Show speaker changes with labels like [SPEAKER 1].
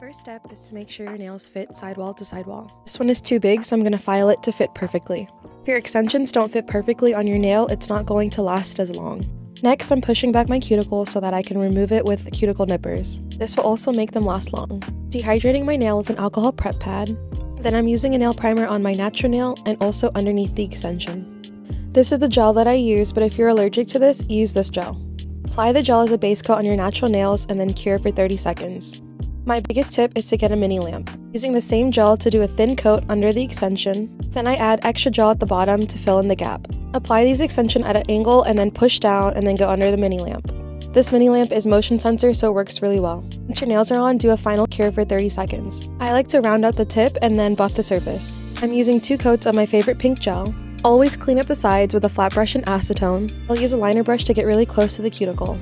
[SPEAKER 1] First step is to make sure your nails fit sidewall to sidewall. This one is too big, so I'm going to file it to fit perfectly. If your extensions don't fit perfectly on your nail, it's not going to last as long. Next, I'm pushing back my cuticle so that I can remove it with cuticle nippers. This will also make them last long. Dehydrating my nail with an alcohol prep pad. Then I'm using a nail primer on my natural nail and also underneath the extension. This is the gel that I use, but if you're allergic to this, use this gel. Apply the gel as a base coat on your natural nails and then cure for 30 seconds. My biggest tip is to get a mini lamp, using the same gel to do a thin coat under the extension, then I add extra gel at the bottom to fill in the gap. Apply these extension at an angle and then push down and then go under the mini lamp. This mini lamp is motion sensor so it works really well. Once your nails are on, do a final cure for 30 seconds. I like to round out the tip and then buff the surface. I'm using two coats of my favorite pink gel. Always clean up the sides with a flat brush and acetone. I'll use a liner brush to get really close to the cuticle.